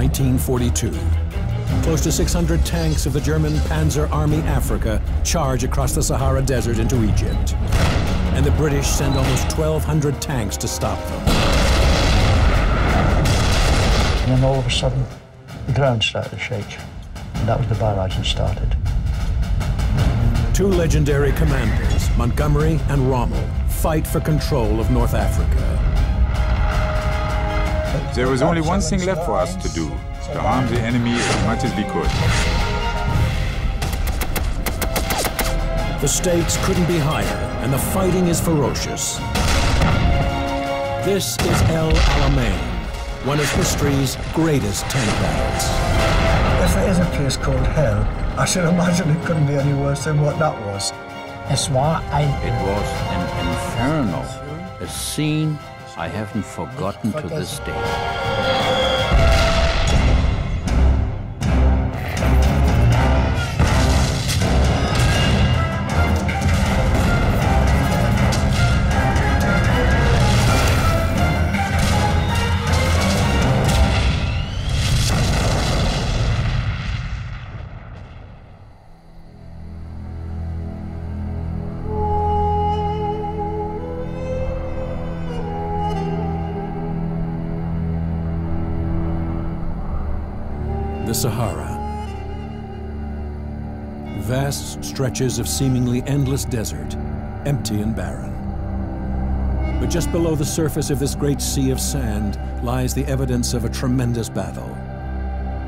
1942. Close to 600 tanks of the German Panzer Army Africa charge across the Sahara Desert into Egypt. And the British send almost 1,200 tanks to stop them. And then all of a sudden, the ground started to shake. And that was the barrage that started. Two legendary commanders, Montgomery and Rommel, fight for control of North Africa. There was only one thing left for us to do, to harm the enemy as much as we could. The stakes couldn't be higher, and the fighting is ferocious. This is El Alamein, one of history's greatest tank battles. If there is a place called hell, I should imagine it couldn't be any worse than what that was. Es war ein It was an inferno, a scene I haven't forgotten to this day. The Sahara. Vast stretches of seemingly endless desert, empty and barren. But just below the surface of this great sea of sand lies the evidence of a tremendous battle.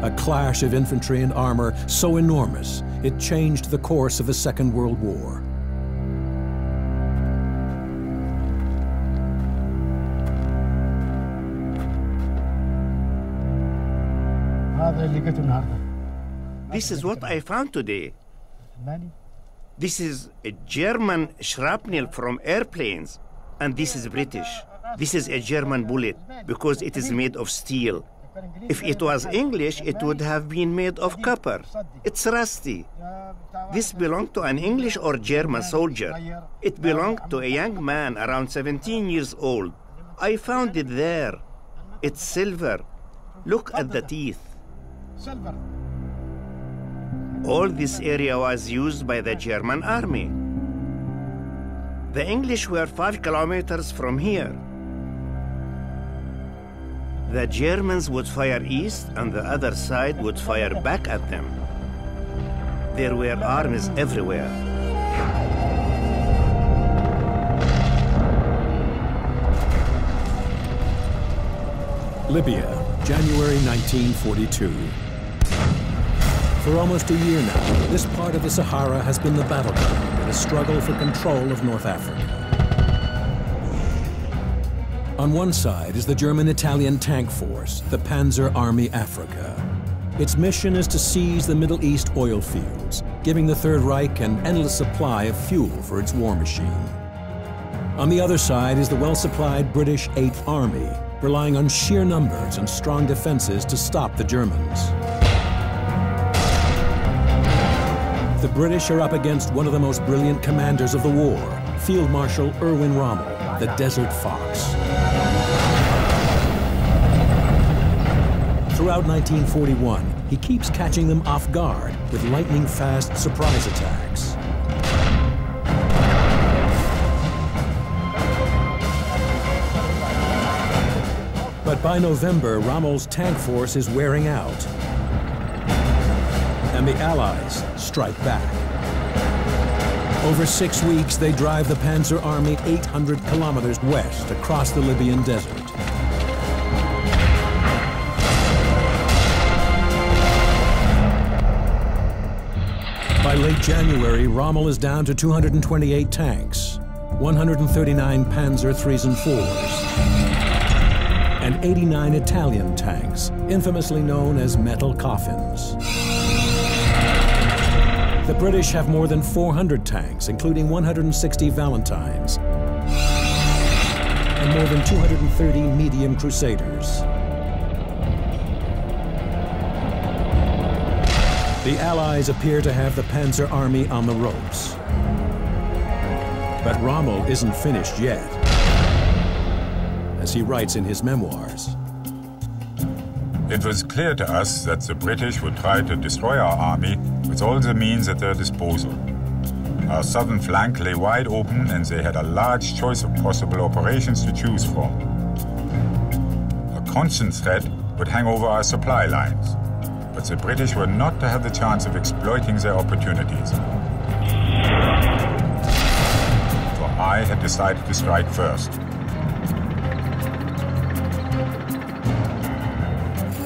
A clash of infantry and armor so enormous it changed the course of the Second World War. This is what I found today. This is a German shrapnel from airplanes, and this is British. This is a German bullet because it is made of steel. If it was English, it would have been made of copper. It's rusty. This belonged to an English or German soldier. It belonged to a young man around 17 years old. I found it there. It's silver. Look at the teeth. All this area was used by the German army. The English were five kilometers from here. The Germans would fire east and the other side would fire back at them. There were armies everywhere. Libya, January 1942. For almost a year now, this part of the Sahara has been the battleground in a struggle for control of North Africa. On one side is the German-Italian tank force, the Panzer Army Africa. Its mission is to seize the Middle East oil fields, giving the Third Reich an endless supply of fuel for its war machine. On the other side is the well-supplied British Eighth Army, relying on sheer numbers and strong defenses to stop the Germans. The British are up against one of the most brilliant commanders of the war, Field Marshal Erwin Rommel, the Desert Fox. Throughout 1941, he keeps catching them off guard with lightning-fast surprise attacks. But by November, Rommel's tank force is wearing out. And the Allies strike back. Over six weeks, they drive the Panzer Army 800 kilometers west across the Libyan desert. By late January, Rommel is down to 228 tanks, 139 Panzer 3s and 4s, and 89 Italian tanks, infamously known as metal coffins. The British have more than 400 tanks, including 160 Valentines, and more than 230 medium Crusaders. The Allies appear to have the Panzer Army on the ropes. But Rommel isn't finished yet. As he writes in his memoirs, It was clear to us that the British would try to destroy our army with all the means at their disposal. Our southern flank lay wide open and they had a large choice of possible operations to choose from. A constant threat would hang over our supply lines, but the British were not to have the chance of exploiting their opportunities. For I had decided to strike first.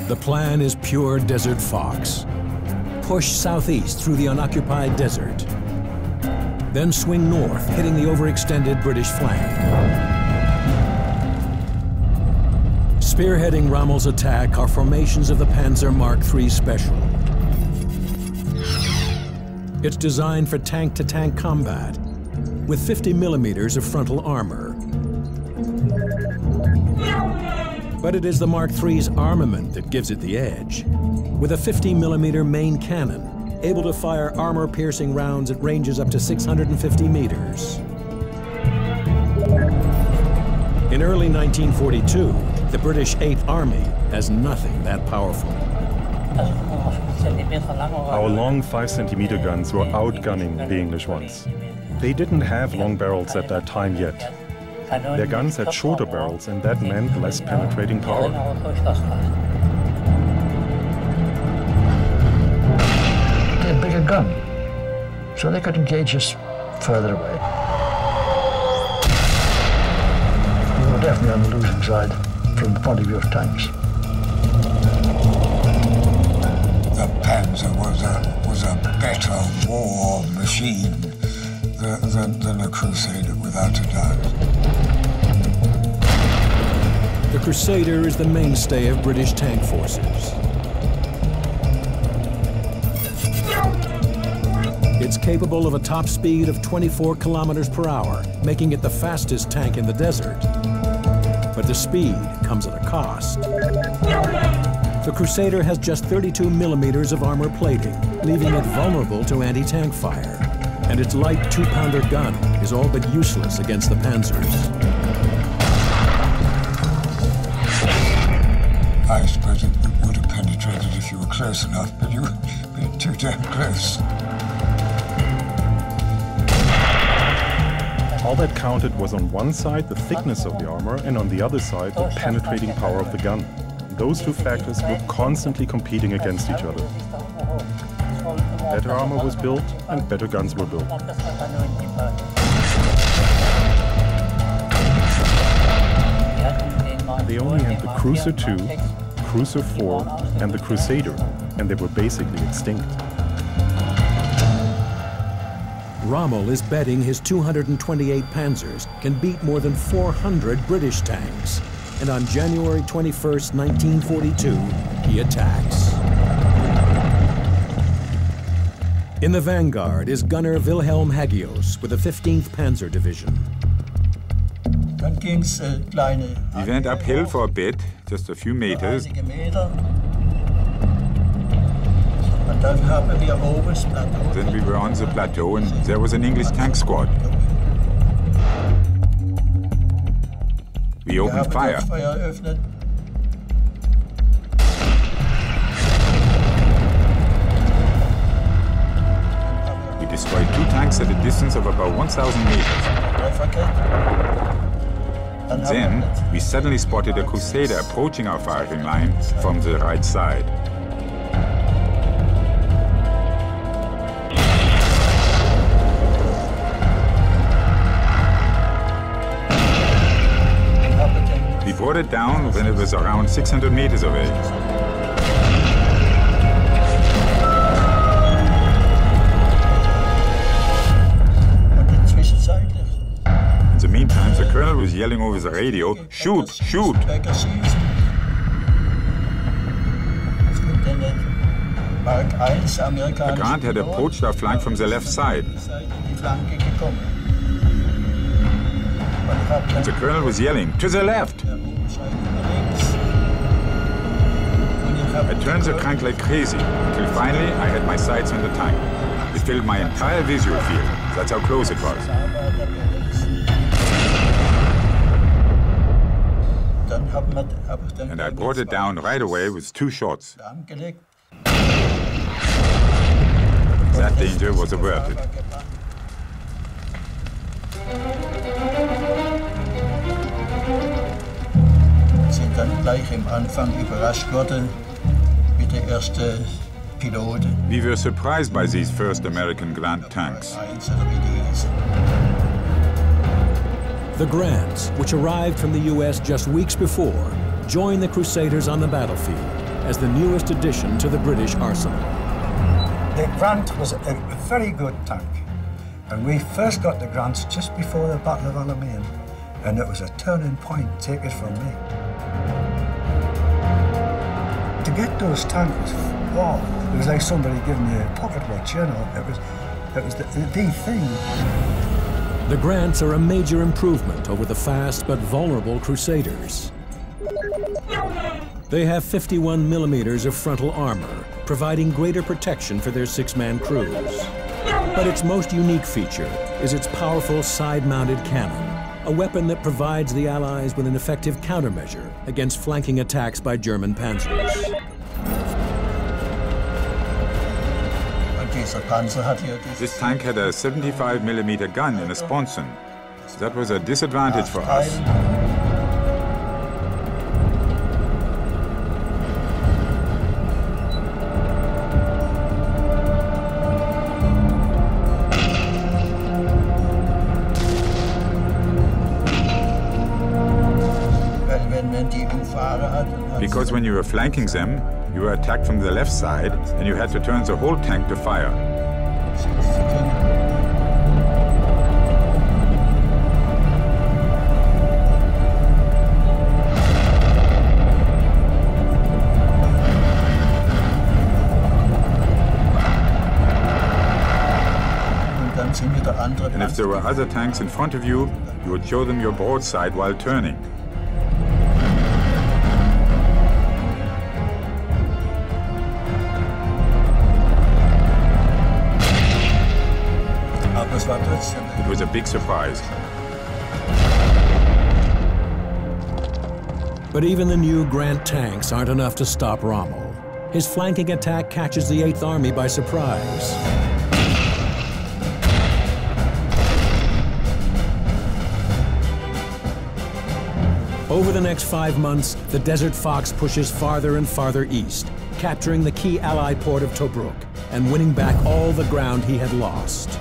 The plan is pure Desert Fox. Push southeast through the unoccupied desert. Then swing north, hitting the overextended British flank. Spearheading Rommel's attack are formations of the Panzer Mark III Special. It's designed for tank-to-tank -tank combat with 50 millimeters of frontal armor but it is the Mark III's armament that gives it the edge. With a 50-millimeter main cannon, able to fire armor-piercing rounds at ranges up to 650 meters. In early 1942, the British Eighth Army has nothing that powerful. Our long 5-centimeter guns were outgunning the English ones. They didn't have long barrels at that time yet, their guns had shorter barrels, and that meant less penetrating power. They had a bigger gun, so they could engage us further away. We were definitely on the losing side from the point of view of tanks. The Panzer was a, was a better war machine than, than a Crusader, without a doubt. The Crusader is the mainstay of British tank forces. It's capable of a top speed of 24 kilometers per hour, making it the fastest tank in the desert. But the speed comes at a cost. The Crusader has just 32 millimeters of armor plating, leaving it vulnerable to anti-tank fire. And its light two-pounder gun is all but useless against the Panzers. I suppose it would have penetrated if you were close enough, but you were too damn close. All that counted was on one side the thickness of the armor and on the other side the penetrating power of the gun. Those two factors were constantly competing against each other. Better armor was built and better guns were built. They only had the Cruiser 2, Cruiser 4, and the Crusader, and they were basically extinct. Rommel is betting his 228 Panzers can beat more than 400 British tanks. And on January 21, 1942, he attacks. In the vanguard is gunner Wilhelm Hagios with the 15th Panzer Division. We went uphill for a bit, just a few meters. Then we were on the plateau and there was an English tank squad. We opened fire. We destroyed two tanks at a distance of about 1,000 meters. Then, we suddenly spotted a Crusader approaching our firing line from the right side. We brought it down when it was around 600 meters away. Yelling over the radio, shoot, shoot. The Grant had approached our flank from the left side. And the colonel was yelling, to the left! I turned the crank like crazy, until finally I had my sights on the tank. It filled my entire visual field. That's how close it was. And I brought it down right away with two shots. That danger was averted. Sind dann gleich im Anfang überrascht worden mit der ersten Piloten. We were surprised by these first American Grant tanks. The Grants, which arrived from the U.S. just weeks before, joined the Crusaders on the battlefield as the newest addition to the British arsenal. The Grant was a, very good tank. And we first got the Grants just before the Battle of Alamein. And it was a turning point, take it from me. To get those tanks, wow, it was like somebody giving you a pocket watch, you know. It was, it was the, the thing. The Grants are a major improvement over the fast but vulnerable Crusaders. They have 51 millimeters of frontal armor, providing greater protection for their six-man crews. But its most unique feature is its powerful side-mounted cannon, a weapon that provides the Allies with an effective countermeasure against flanking attacks by German panzers. This tank had a 75 millimeter gun in a sponson. That was a disadvantage for us. Because when you were flanking them, you were attacked from the left side and you had to turn the whole tank to fire. And if there were other tanks in front of you, you would show them your broadside while turning. It was a big surprise. But even the new Grant tanks aren't enough to stop Rommel. His flanking attack catches the 8th Army by surprise. Over the next five months, the Desert Fox pushes farther and farther east, capturing the key Allied port of Tobruk and winning back all the ground he had lost.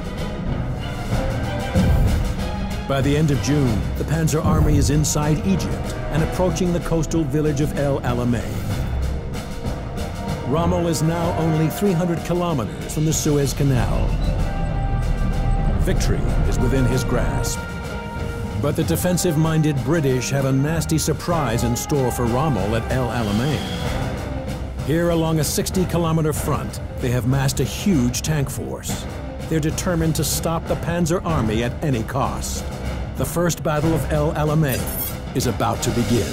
By the end of June, the Panzer Army is inside Egypt and approaching the coastal village of El Alamein. Rommel is now only 300 kilometers from the Suez Canal. Victory is within his grasp. But the defensive-minded British have a nasty surprise in store for Rommel at El Alamein. Here along a 60-kilometer front, they have massed a huge tank force. They're determined to stop the Panzer Army at any cost. The first battle of El Alamein is about to begin.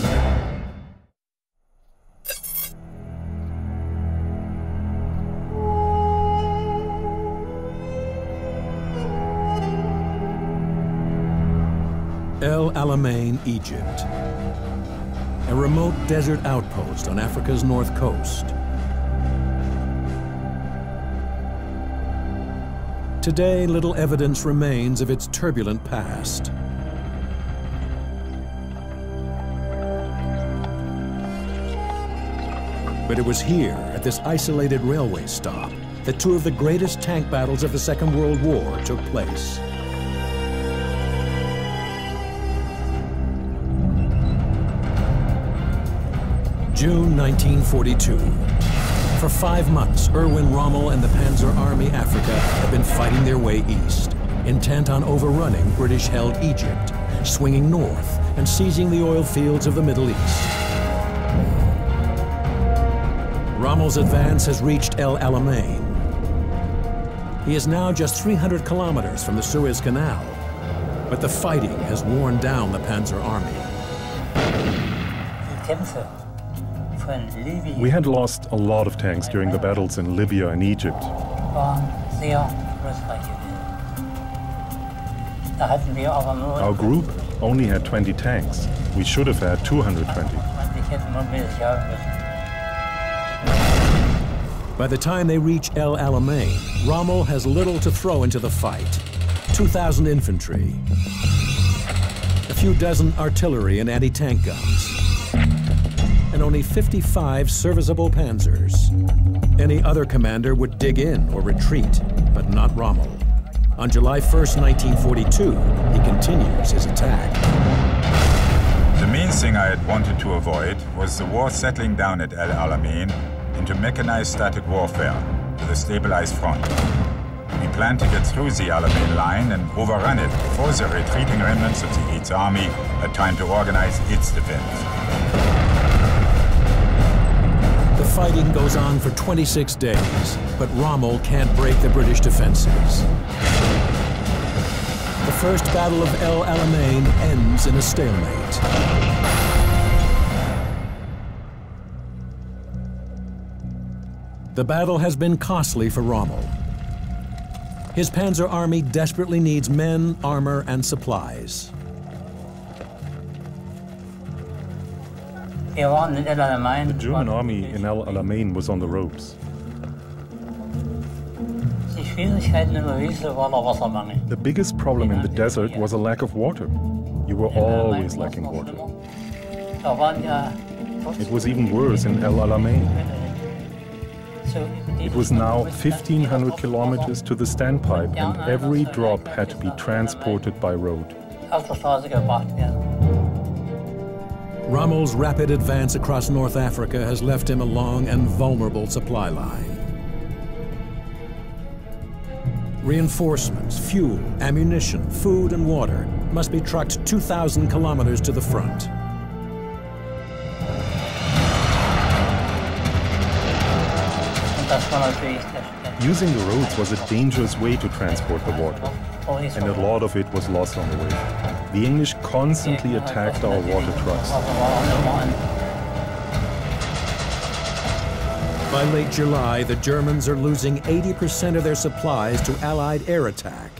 El Alamein, Egypt. A remote desert outpost on Africa's north coast. Today, little evidence remains of its turbulent past. But it was here, at this isolated railway stop, that two of the greatest tank battles of the Second World War took place. June 1942. For five months, Erwin Rommel and the Panzer Army Africa have been fighting their way east, intent on overrunning British-held Egypt, swinging north, and seizing the oil fields of the Middle East. Rommel's advance has reached El Alamein. He is now just 300 kilometers from the Suez Canal, but the fighting has worn down the Panzer Army. We had lost a lot of tanks during the battles in Libya and Egypt. Our group only had 20 tanks. We should have had 220. By the time they reach El Alamein, Rommel has little to throw into the fight. 2,000 infantry, a few dozen artillery and anti-tank guns, and only 55 serviceable panzers. Any other commander would dig in or retreat, but not Rommel. On July 1st, 1942, he continues his attack. The main thing I had wanted to avoid was the war settling down at El Alamein into mechanized static warfare with a stabilized front. We planned to get through the Alamein line and overrun it before the retreating remnants of the Eighth Army had time to organize its defense. Fighting goes on for 26 days, but Rommel can't break the British defenses. The First Battle of El Alamein ends in a stalemate. The battle has been costly for Rommel. His Panzer Army desperately needs men, armor, and supplies. The German army in El Alamein was on the ropes. The biggest problem in the desert was a lack of water. You were always lacking water. It was even worse in El Alamein. It was now 1,500 kilometers to the standpipe, and every drop had to be transported by road. Rommel's rapid advance across North Africa has left him a long and vulnerable supply line. Reinforcements, fuel, ammunition, food, and water must be trucked 2,000 kilometers to the front. Using the roads was a dangerous way to transport the water, and a lot of it was lost on the way. The English constantly attacked our water trucks. By late July, the Germans are losing 80% of their supplies to Allied air attack.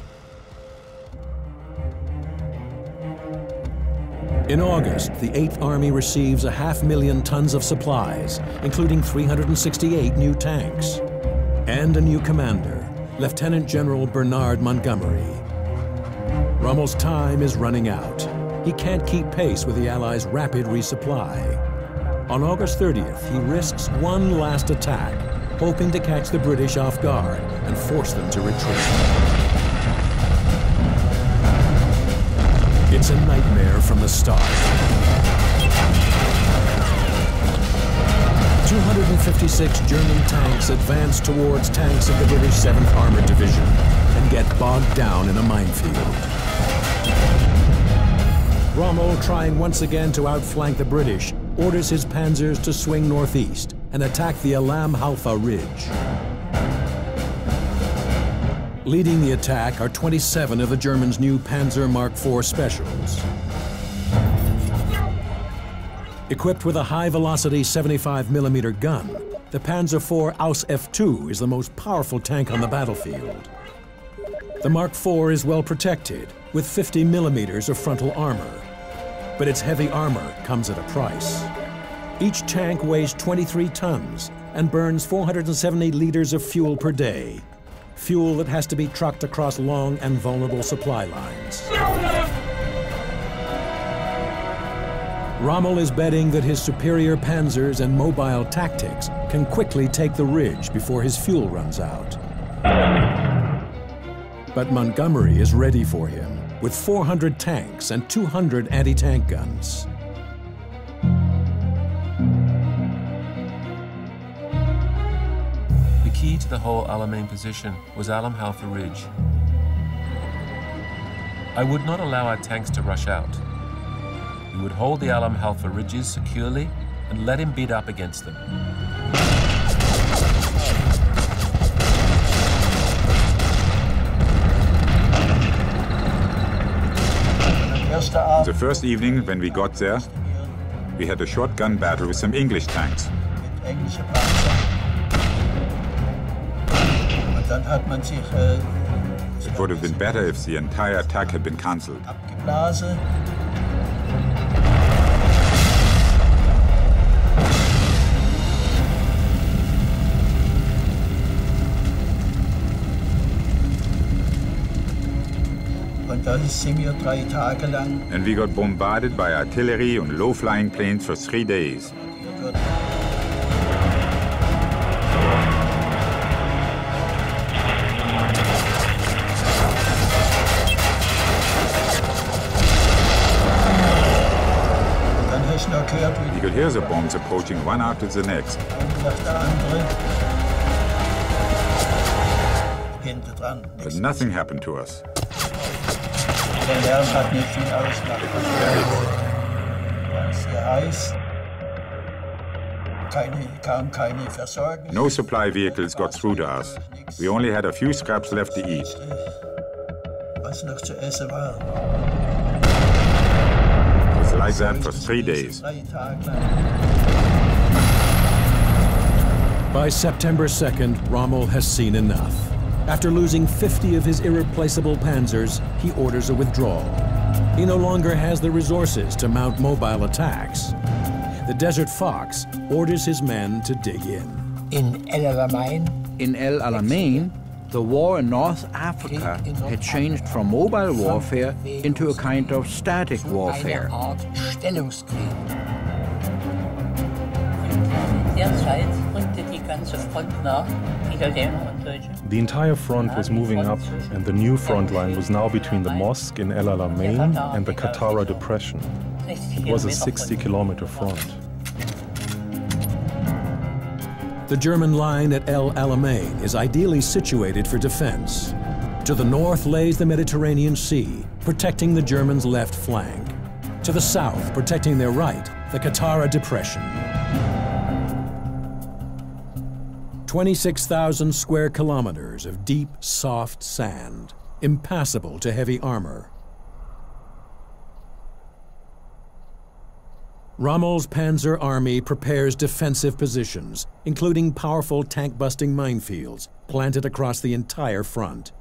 In August, the 8th Army receives a half million tons of supplies, including 368 new tanks, and a new commander, Lieutenant General Bernard Montgomery. Rommel's time is running out. He can't keep pace with the Allies' rapid resupply. On August 30th, he risks one last attack, hoping to catch the British off guard and force them to retreat. It's a nightmare from the start. 256 German tanks advance towards tanks of the British 7th Armored Division and get bogged down in a minefield. Rommel, trying once again to outflank the British, orders his panzers to swing northeast and attack the Alam Halfa Ridge. Leading the attack are 27 of the Germans' new Panzer Mark IV Specials. Equipped with a high-velocity 75mm gun, the Panzer IV Aus F2 is the most powerful tank on the battlefield. The Mark IV is well protected, with 50 millimeters of frontal armor. But its heavy armor comes at a price. Each tank weighs 23 tons and burns 470 liters of fuel per day, fuel that has to be trucked across long and vulnerable supply lines. Rommel is betting that his superior panzers and mobile tactics can quickly take the ridge before his fuel runs out. But Montgomery is ready for him with 400 tanks and 200 anti-tank guns. The key to the whole Alamein position was Alam Halfa Ridge. I would not allow our tanks to rush out. We would hold the Alam Halfa ridges securely and let him beat up against them. The first evening when we got there, we had a shotgun battle with some English tanks. It would have been better if the entire attack had been cancelled. And we got bombarded by artillery and low-flying planes for three days. You could hear the bombs approaching one after the next. But nothing happened to us. No supply vehicles got through to us. We only had a few scraps left to eat. It's like that for three days. By September 2nd, Rommel has seen enough. After losing 50 of his irreplaceable panzers, he orders a withdrawal. He no longer has the resources to mount mobile attacks. The Desert Fox orders his men to dig in. In El Alamein, In El Alamein, the war in North Africa had changed from mobile warfare into a kind of static warfare. The entire front was moving up, and the new front line was now between the mosque in El Alamein and the Qattara Depression. It was a 60 kilometer front. The German line at El Alamein is ideally situated for defense. To the north lays the Mediterranean Sea, protecting the Germans' left flank. To the south, protecting their right, the Qattara Depression. 26,000 square kilometers of deep, soft sand, impassable to heavy armor. Rommel's Panzer Army prepares defensive positions, including powerful tank-busting minefields planted across the entire front.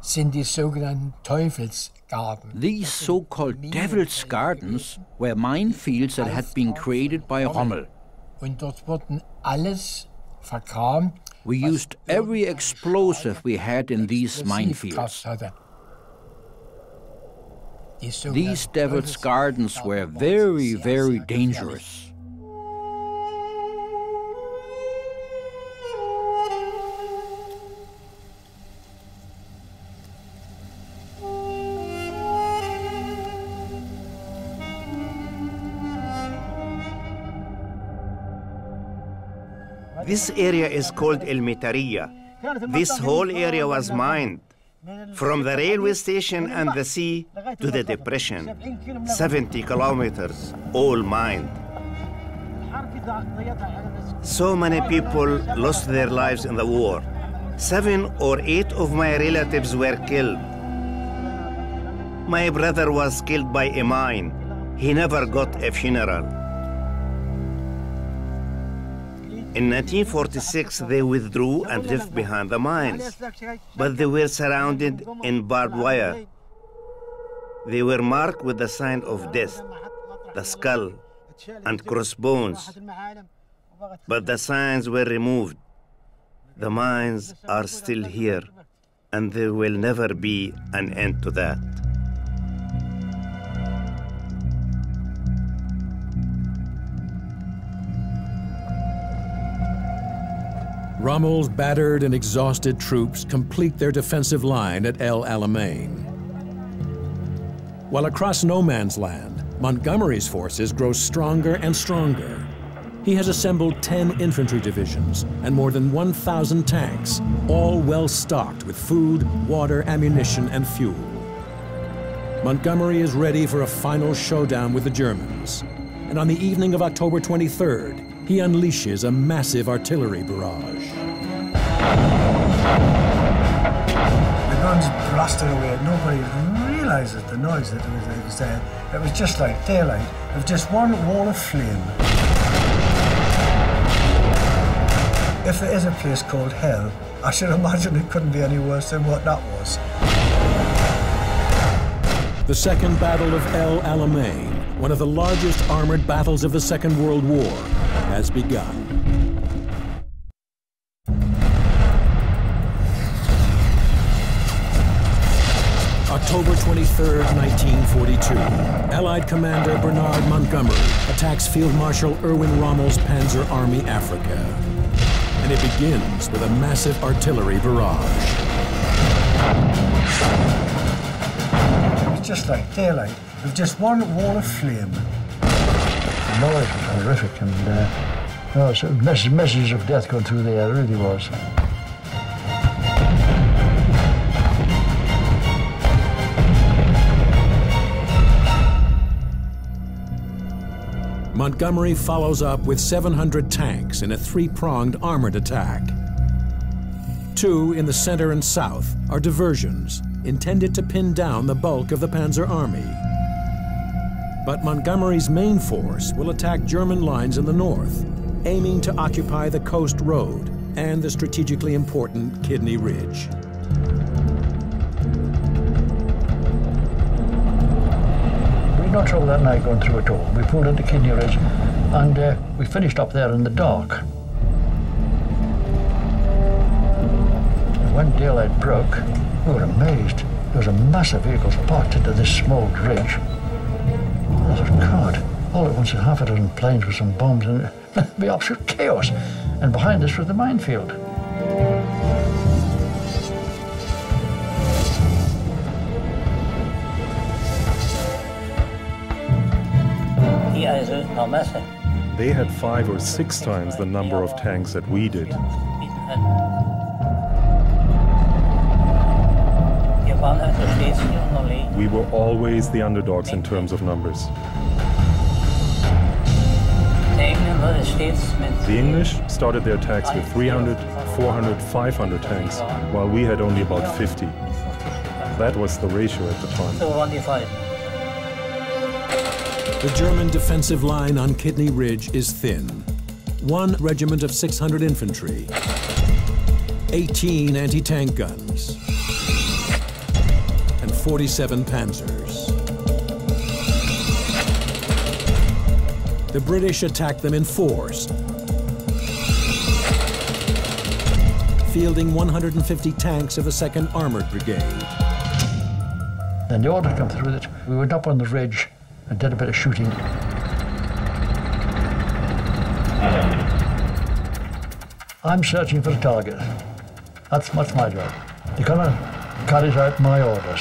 sind die sogenannten Teufelsgarten. These so-called Devil's Gardens were minefields that had been created by Rommel. Und dort wurden alles vergraben, We used every explosive we had in these minefields. These Devil's Gardens were very, very dangerous. This area is called El Mitariya. This whole area was mined. From the railway station and the sea to the depression. 70 kilometers, all mined. So many people lost their lives in the war. Seven or eight of my relatives were killed. My brother was killed by a mine. He never got a funeral. In 1946, they withdrew and left behind the mines, but they were surrounded in barbed wire. They were marked with the sign of death, the skull, and crossbones, but the signs were removed. The mines are still here, and there will never be an end to that. Rommel's battered and exhausted troops complete their defensive line at El Alamein. While across no man's land, Montgomery's forces grow stronger and stronger. He has assembled 10 infantry divisions and more than 1,000 tanks, all well stocked with food, water, ammunition, and fuel. Montgomery is ready for a final showdown with the Germans. And on the evening of October 23rd, he unleashes a massive artillery barrage. The guns blasted away. Nobody realises the noise that was, that was there. It was just like daylight. Was just one wall of flame. If there is a place called hell, I should imagine it couldn't be any worse than what that was. The Second Battle of El Alamein, one of the largest armored battles of the Second World War, has begun. October 23, 1942, Allied Commander Bernard Montgomery attacks Field Marshal Erwin Rommel's Panzer Army Africa. And it begins with a massive artillery barrage. It's just like daylight, with just one wall of flame. The noise was horrific, and uh, no, so mess- messages of death going through the air, it really was. Montgomery follows up with 700 tanks in a three-pronged armored attack. Two in the center and south are diversions intended to pin down the bulk of the Panzer Army. But Montgomery's main force will attack German lines in the north, aiming to occupy the Coast Road and the strategically important Kidney Ridge. We had no trouble that night going through at all. We pulled into Kidney Ridge, and uh, we finished up there in the dark. When daylight broke, we were amazed. There was a mass of vehicles parked into this small ridge. I thought, God, all at once half a dozen planes with some bombs and it'd be absolute chaos. And behind us was the minefield. Hier also noch Masse. They had five or six times the number of tanks that we did. We were always the underdogs in terms of numbers. Der Engländer ist stets mit The English started their attacks with 300, 400, 500 tanks, while we had only about 50. That was the ratio at the time. so waren die Fallen. The German defensive line on Kidney Ridge is thin. One regiment of 600 infantry, 18 anti-tank guns, and 47 panzers. The British attacked them in force, fielding 150 tanks of the 2nd Armored Brigade. Then the order come through that we went up on the ridge and did a bit of shooting. I'm searching for a target. That's, that's my job. The gunner carries out my orders.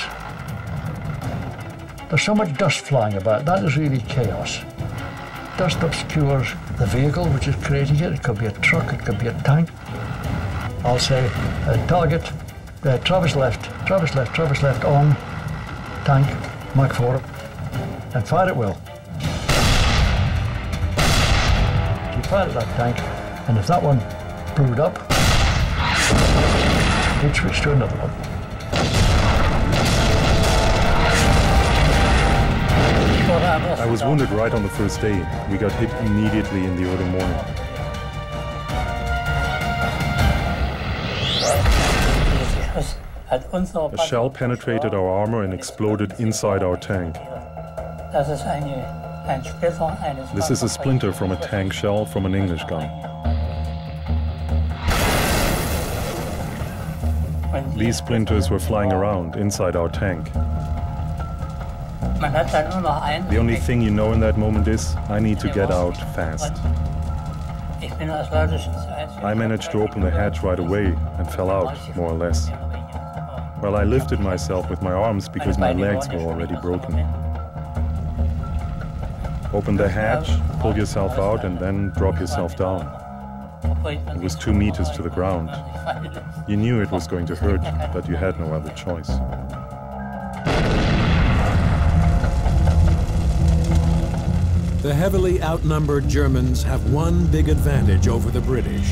There's so much dust flying about, that is really chaos. Dust obscures the vehicle which is creating it. It could be a truck, it could be a tank. I'll say, uh, target, uh, traverse left, traverse left, traverse left on, tank, Mach 4, and fire at will. You fire at that tank, and if that one blew up, you'd switch to another one. I was wounded right on the first day. We got hit immediately in the early morning. A shell penetrated our armor and exploded inside our tank. This is a splinter from a tank shell from an English gun. These splinters were flying around inside our tank. The only thing you know in that moment is, I need to get out fast. Ich bin als Leute I managed to open the hatch right away and fell out, more or less. Well, I lifted myself with my arms because my legs were already broken. Open the hatch, pull yourself out, and then drop yourself down. It was two meters to the ground. You knew it was going to hurt, but you had no other choice. The heavily outnumbered Germans have one big advantage over the British.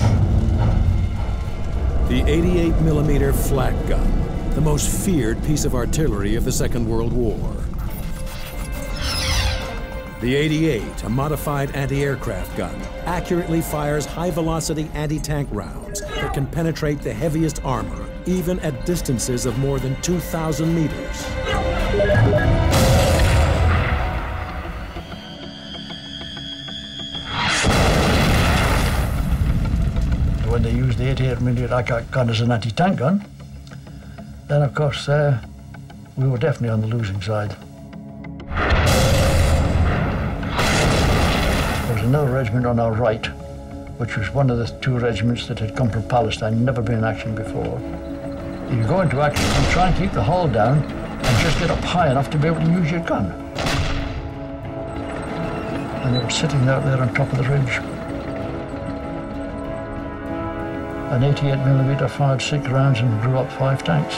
The 88 millimeter flak gun, the most feared piece of artillery of the Second World War. The 88, a modified anti-aircraft gun, accurately fires high-velocity anti-tank rounds that can penetrate the heaviest armor, even at distances of more than 2,000 meters. When they used the 88 millimeter gun as an anti-tank gun, then of course uh, we were definitely on the losing side. There was another regiment on our right, which was one of the two regiments that had come from Palestine, never been in action before. If You go into action and try and keep the hull down and just get up high enough to be able to use your gun. And they were sitting out there on top of the ridge. An 88 millimeter fired six rounds and blew up five tanks.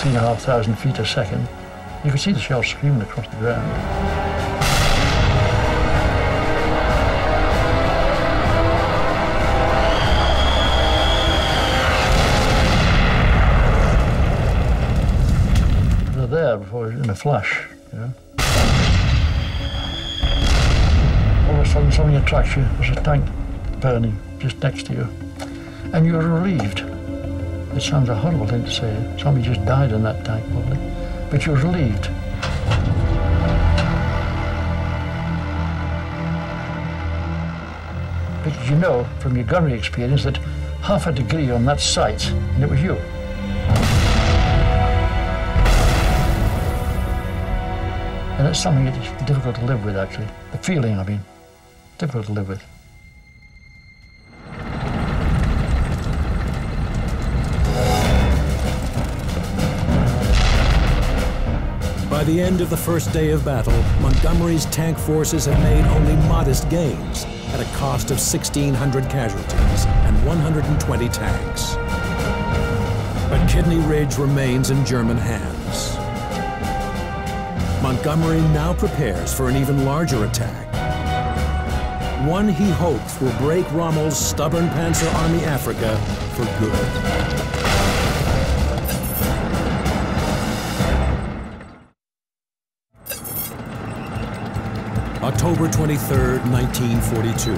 Three and a half thousand feet a second. You could see the shells screaming across the ground. there before in a flash. You know? Sudden, something attracts you. There's a tank burning just next to you, and you're relieved. It sounds a horrible thing to say. Somebody just died in that tank, probably, but you're relieved. Because you know from your gunnery experience that half a degree on that sight, and it was you. And it's something that's difficult to live with, actually. The feeling, I mean, difficult to live with. By the end of the first day of battle, Montgomery's tank forces had made only modest gains at a cost of 1,600 casualties and 120 tanks. But Kidney Ridge remains in German hands. Montgomery now prepares for an even larger attack. One he hopes will break Rommel's stubborn Panzer Army Africa for good. October 23, 1942.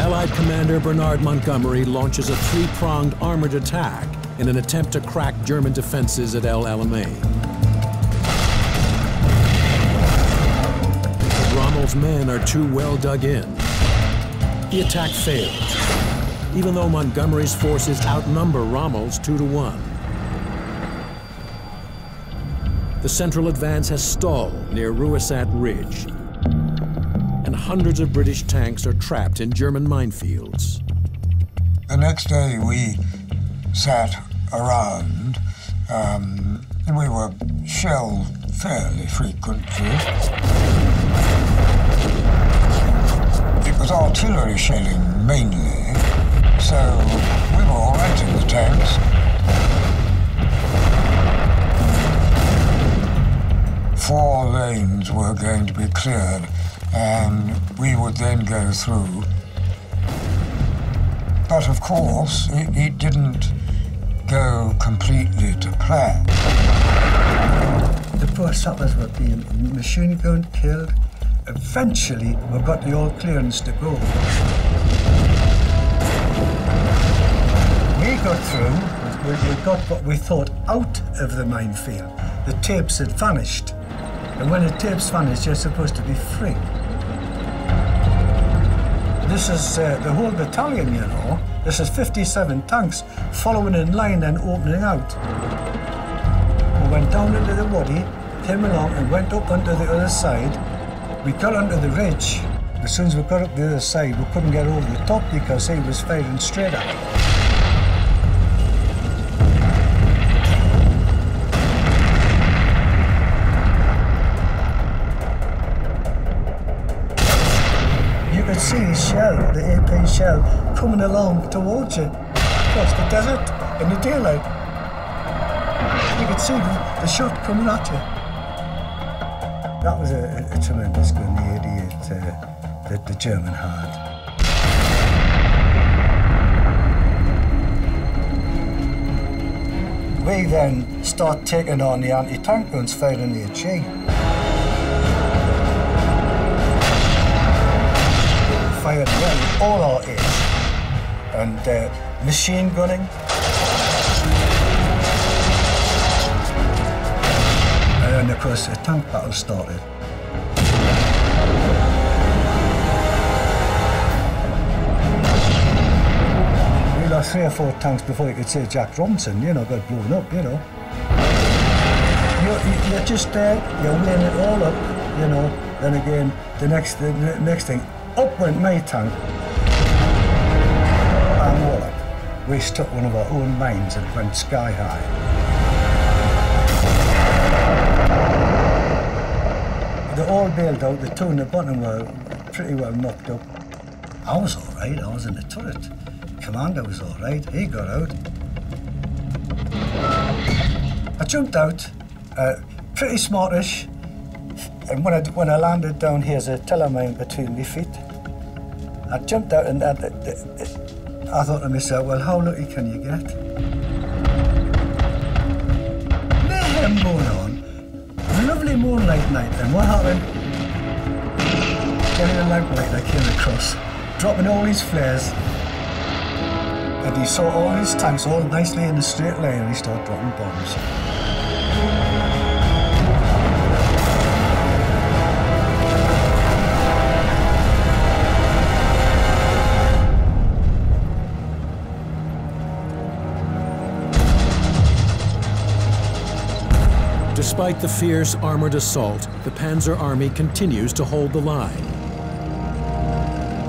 Allied Commander Bernard Montgomery launches a three-pronged armored attack in an attempt to crack German defenses at El Alamein. Men are too well dug in. The attack fails, even though Montgomery's forces outnumber Rommel's two to one. The central advance has stalled near Ruweisat Ridge, and hundreds of British tanks are trapped in German minefields. The next day we sat around. Um, we were shelled fairly frequently. It was artillery shelling mainly, so we were all right in the tanks. Four lanes were going to be cleared, and we would then go through. But of course, it, it didn't go completely to plan. The poor sappers were being machine gun killed. Eventually, we got the all clearance to go. We got through, we, we got what we thought out of the minefield. The tapes had vanished. And when the tapes vanish, you're supposed to be free. This is uh, the whole battalion, you know. This is 57 tanks following in line and opening out. We went down into the wadi, came along and went up onto the other side. We got under the ridge. As soon as we got up the other side, we couldn't get over the top because he was firing straight at us. Could see his shell, the AP shell, coming along towards you across the desert in the daylight. You could see the, the shot coming at you. That was a, a, tremendous gun, the 88 uh, that the German had. We then start taking on the anti-tank guns firing the HE. fired well all our age. And uh, machine gunning. because a tank battle started. We lost three or four tanks before you could say Jack Robinson, you know, got blown up, you know. You're, you're just there, you're weighing it all up, you know. Then again, the next, the next thing, up went my tank. And wallop. We stuck one of our own mines and went sky high. They all bailed out, the two in the bottom were pretty well knocked up. I was all right, I was in the turret. Commander was all right, he got out. I jumped out, uh, pretty smartish, and when I, when I landed down here, there's a Tellermine between my feet. I jumped out and I, I thought to myself, well, how lucky can you get? Lovely night, then. what happened? Getting a lamplight I came across, dropping all these flares, and he saw all his tanks all nicely in a straight line and he started dropping bombs. Despite the fierce armored assault, the Panzer Army continues to hold the line.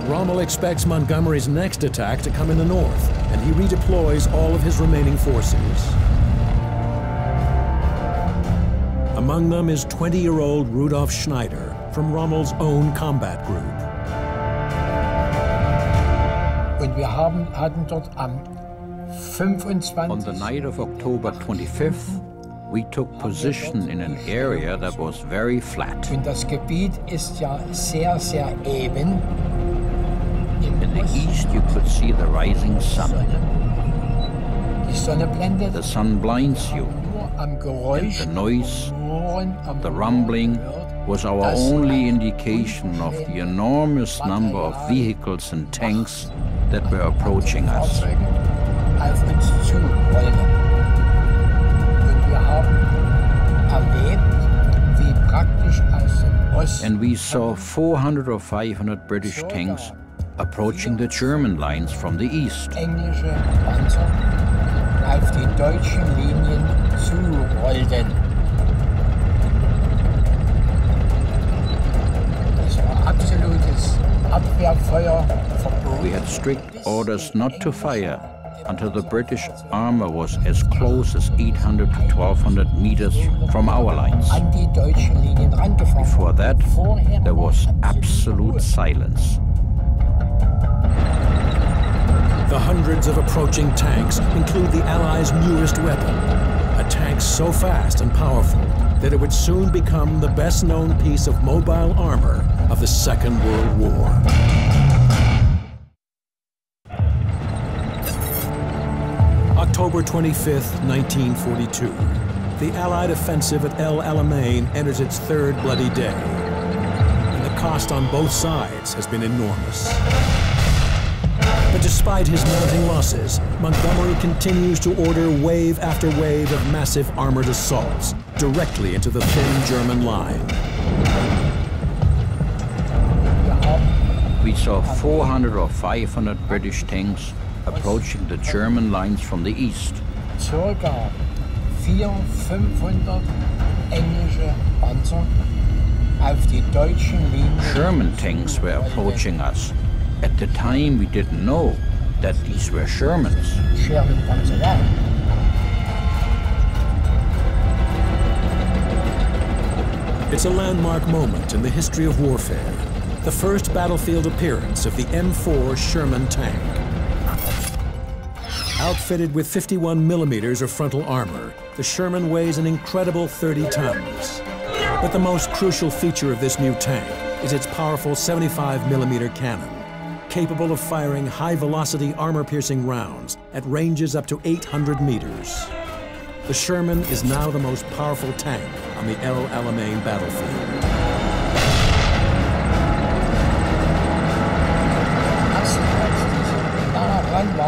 Rommel expects Montgomery's next attack to come in the north, and he redeploys all of his remaining forces. Among them is 20-year-old Rudolf Schneider from Rommel's own combat group. Und wir haben, hatten dort am 25. On the night of October 25th, we took position in an area that was very flat. Und das Gebiet ist ja sehr, sehr eben. In the east, you could see the rising sun. Die Sonne blendet The sun blinds you, and the noise, the rumbling, was our only indication of the enormous number of vehicles and tanks that were approaching us. And we saw 400 or 500 British tanks approaching the German lines from the east. englische Panzer auf die deutschen Linien zurollten. Es war absolutes Abwehrfeuer verboten. We had strict orders not to fire until the British armor was as close as 800 to 1200 meters from our lines. Before that, there was absolute silence. The hundreds of approaching tanks include the Allies' newest weapon, a tank so fast and powerful that it would soon become the best known piece of mobile armor of the Second World War. October 25th, 1942. The Allied offensive at El Alamein enters its third bloody day. And the cost on both sides has been enormous. But despite his mounting losses, Montgomery continues to order wave after wave of massive armored assaults directly into the thin German line. We saw 400 or 500 British tanks approaching the German lines from the east. circa 400, 500 englische Panzer auf die deutschen Linien. Sherman tanks were approaching us. At the time, we didn't know that these were Shermans. Scherbenpanzer, ja. It's a landmark moment in the history of warfare. The first battlefield appearance of the M4 Sherman tank. Outfitted with 51 millimeters of frontal armor, the Sherman weighs an incredible 30 tons. But the most crucial feature of this new tank is its powerful 75 millimeter cannon, capable of firing high velocity armor piercing rounds at ranges up to 800 meters. The Sherman is now the most powerful tank on the El Alamein battlefield.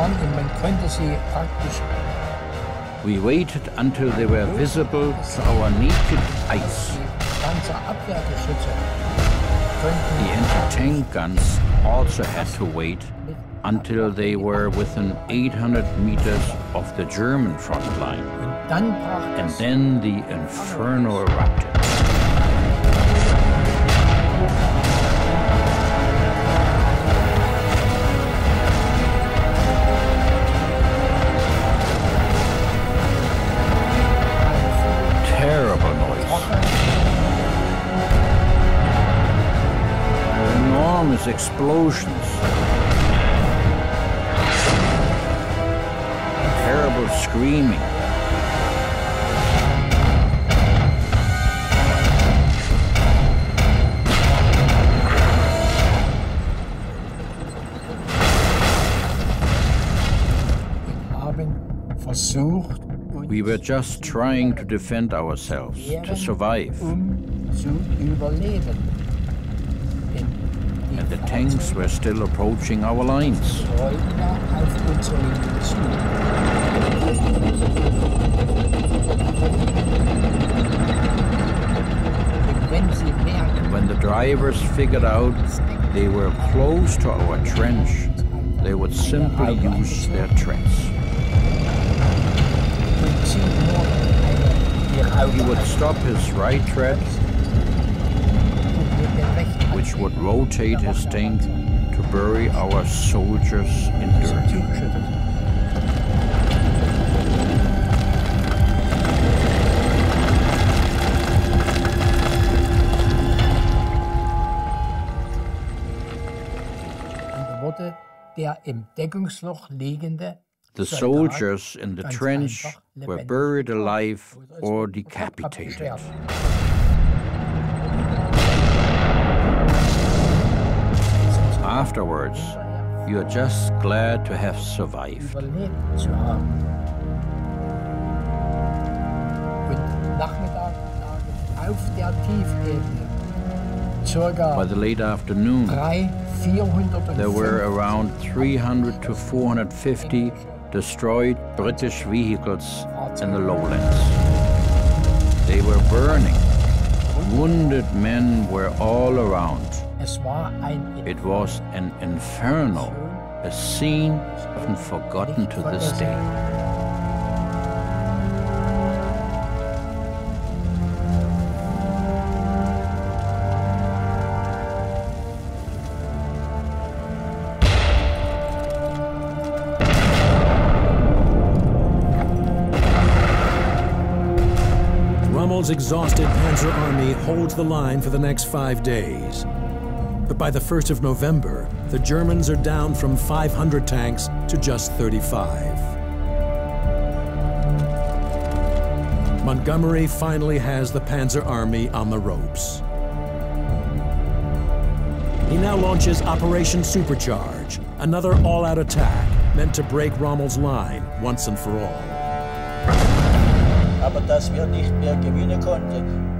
Waren und man konnte sie praktisch We waited until they were visible to our naked eyes. The anti-tank guns also had to wait until they were within 800 meters of the German front line. And then the inferno erupted. Enormous explosions. Terrible screaming. We were just trying to defend ourselves, to survive. Um, And the tanks were still approaching our lines. When the drivers figured out they were close to our trench, they would simply use their treads. He would stop his right tread, which would rotate his tank to bury our soldiers in dirt. der im Deckungsloch liegende The soldiers in the trench were buried alive or decapitated. Afterwards, you're just glad to have survived. By the late afternoon, there were around 300 to 450 destroyed British vehicles in the lowlands. They were burning. Wounded men were all around. It was an inferno, a scene often forgotten to this day. Rommel's exhausted Panzer Army holds the line for the next five days. But by the 1st of November, the Germans are down from 500 tanks to just 35. Montgomery finally has the Panzer Army on the ropes. He now launches Operation Supercharge, another all-out attack meant to break Rommel's line once and for all.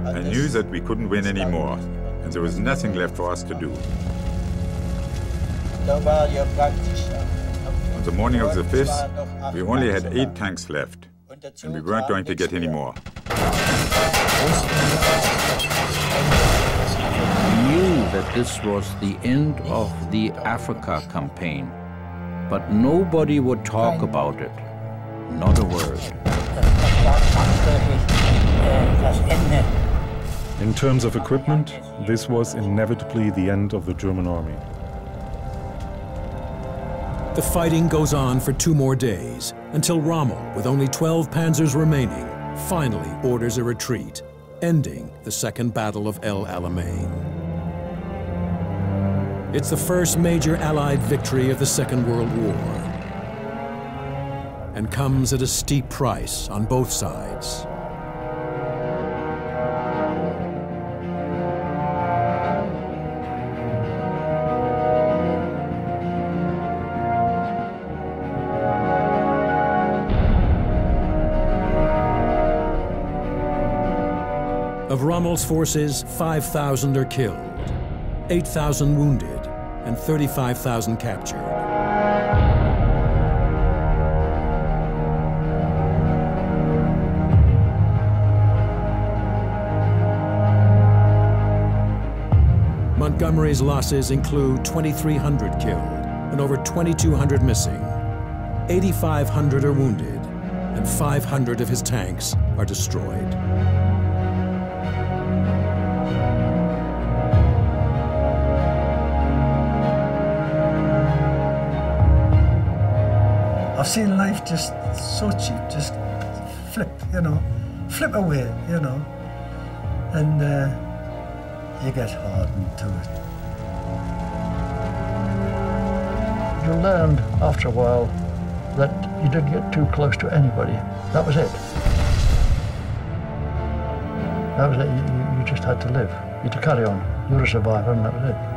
I knew that we couldn't win anymore, and there was nothing left for us to do. On the morning of the 5th, we only had eight tanks left, and we weren't going to get any more. We knew that this was the end of the Africa campaign, but nobody would talk about it. Not a word. In terms of equipment, this was inevitably the end of the German army. The fighting goes on for two more days until Rommel, with only 12 panzers remaining, finally orders a retreat, ending the Second Battle of El Alamein. It's the first major Allied victory of the Second World War and comes at a steep price on both sides. Rommel's forces, 5,000 are killed, 8,000 wounded, and 35,000 captured. Montgomery's losses include 2,300 killed, and over 2,200 missing. 8,500 are wounded, and 500 of his tanks are destroyed. I've seen life just so cheap, just flip, you know, flip away, you know, and uh, you get hardened to it. You learned after a while that you didn't get too close to anybody. That was it. That was it. You, you just had to live. You had to carry on. You were a survivor, and that was it.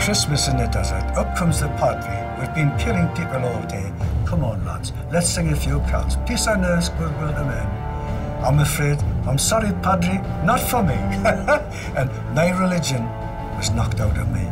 Christmas in the desert, up comes the Padre. We've been killing people all day. Come on, lads, let's sing a few carols. Peace on earth, goodwill to men. I'm afraid, I'm sorry, Padre, not for me. and my religion was knocked out of me.